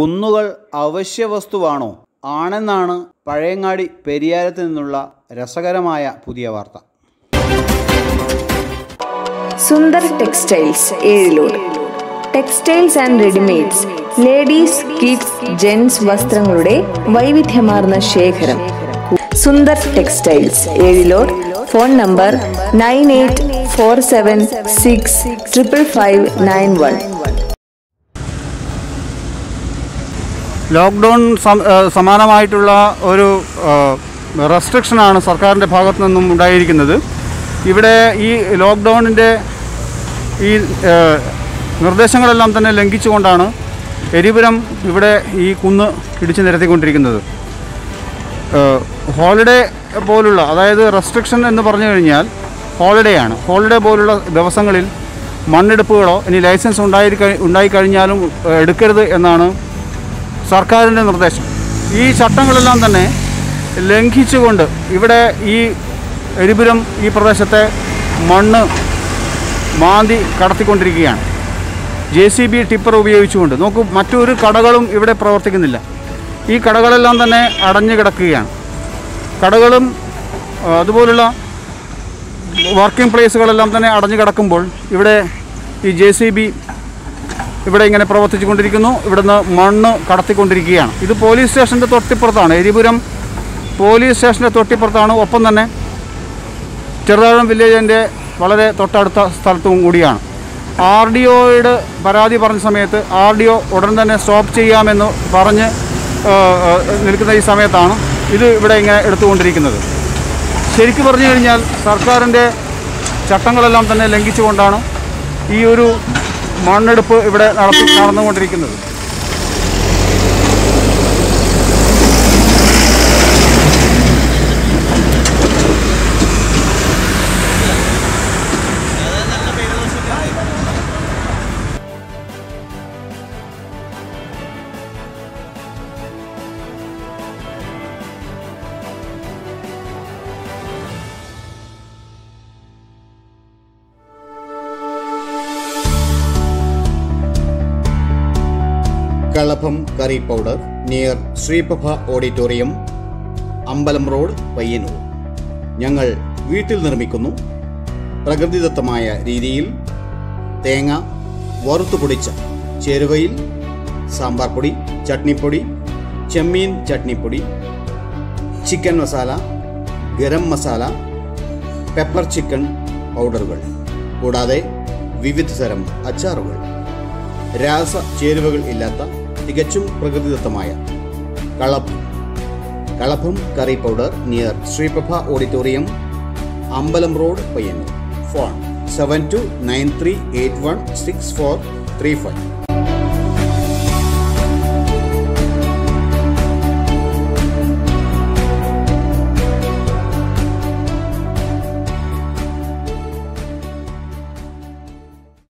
കുന്നുകൾ അവശ്യ വസ്തുവാണോ ആണെന്നാണ് പഴയങ്ങാടി പെരിയാരത്ത് നിന്നുള്ള രസകരമായ പുതിയ വാർത്ത. Sundar textiles Ezhilode. Textiles and readymades. Ladies kids gents വസ്ത്രങ്ങളുടെ വൈവിധ്യമാർന്ന ശേഖരം. Sundar textiles Ezhilode. Phone number nine eight four seven six triple five nine one. Lockdown സമാനമായിട്ടുള്ള ഒരു റെസ്ട്രിക്ഷനാണ് സർക്കാരിന്റെ ഭാഗത്തു നിന്നും ഉണ്ടായിരിക്കുന്നത്. ഇവിടെ ഈ ലോക്ക്ഡൗണിന്റെ ഈ നിർദ്ദേശങ്ങളെല്ലാം തന്നെ ലംഘിച്ചുകൊണ്ടാണ് എരിപുരം ഇവിടെ ഈ കുന്ന് ഇടിച്ചു നിരത്തിക്കൊണ്ടിരിക്കുന്നത്. ഹോളിഡേ പോലുള്ള അതായത് റെസ്ട്രിക്ഷൻ എന്ന് പറഞ്ഞു കഴിഞ്ഞാൽ ഹോളിഡേ ആണ്. ഹോളിഡേ പോലുള്ള ദിവസങ്ങളിൽ മണ്ണെടുപ്പുകളോ ഇനി ലൈസൻസ് ഉണ്ടായി ഉണ്ടായിക്കഴിഞ്ഞാലും എടുക്കരുത് എന്നാണ് സർക്കാരിന്റെ നിർദ്ദേശം. ഈ ചട്ടങ്ങളെല്ലാം തന്നെ ലംഘിച്ചുകൊണ്ട് ഇവിടെ ഈ എരിപുരം ഈ പ്രദേശത്തെ മണ്ണ് മാന്തി കടത്തിക്കൊണ്ടിരിക്കുകയാണ്. ജെ സി ബി ടിപ്പർ ഉപയോഗിച്ചുകൊണ്ട്. നോക്കൂ മറ്റൊരു കടകളും ഇവിടെ പ്രവർത്തിക്കുന്നില്ല. ഈ കടകളെല്ലാം തന്നെ അടഞ്ഞു കിടക്കുകയാണ്. കടകളും അതുപോലുള്ള വർക്കിംഗ് പ്ലേസുകളെല്ലാം തന്നെ അടഞ്ഞു കിടക്കുമ്പോൾ ഇവിടെ ഈ ജെ സി ബി ഇവിടെ ഇങ്ങനെ പ്രവർത്തിച്ചുകൊണ്ടിരിക്കുന്നു. ഇവിടുന്ന് മണ്ണ് കടത്തിക്കൊണ്ടിരിക്കുകയാണ്. ഇത് പോലീസ് സ്റ്റേഷന്റെ തൊട്ടിപ്പുറത്താണ്. എരിപുരം പോലീസ് സ്റ്റേഷന്റെ തൊട്ടിപ്പുറത്താണ്. ഒപ്പം തന്നെ ചെറുതാഴം വില്ലേജിന്റെ വളരെ തൊട്ടടുത്ത സ്ഥലത്തും കൂടിയാണ്. ആർ ഡി ഒയുടെ പരാതി പറഞ്ഞ സമയത്ത് ആർ ഡി ഒ ഉടൻ തന്നെ സ്റ്റോപ്പ് ചെയ്യാമെന്ന് പറഞ്ഞ് നിൽക്കുന്ന ഈ സമയത്താണ് ഇത് ഇവിടെ ഇങ്ങനെ എടുത്തുകൊണ്ടിരിക്കുന്നത്. ശരിക്കും പറഞ്ഞു കഴിഞ്ഞാൽ സർക്കാരിന്റെ ചട്ടങ്ങളെല്ലാം തന്നെ ലംഘിച്ചുകൊണ്ടാണ് ഈ ഒരു മണ്ണെടുപ്പ് ഇവിടെ നടന്നുകൊണ്ടിരിക്കുന്നത്. Kalabham curry powder near Sreeprabha auditorium അമ്പലം റോഡ് പയ്യന്നൂർ ഞങ്ങൾ വീട്ടിൽ നിർമ്മിക്കുന്നു. പ്രകൃതിദത്തമായ രീതിയിൽ തേങ്ങ വറുത്തു പൊടിച്ച ചേരുവയിൽ സാമ്പാർ പൊടി ചട്നിപ്പൊടി ചെമ്മീൻ ചട്നിപ്പൊടി chicken masala garam masala pepper chicken പൗഡറുകൾ. കൂടാതെ വിവിധ തരം അച്ചാറുകൾ. രാസ ചേരുവകൾ ഇല്ലാത്ത തികച്ചും പ്രകൃതിദത്തമായ Kalabham Kalabham curry powder near Sreeprabha auditorium അമ്പലം road Payyanur. Phone seven two nine three eight one six four three five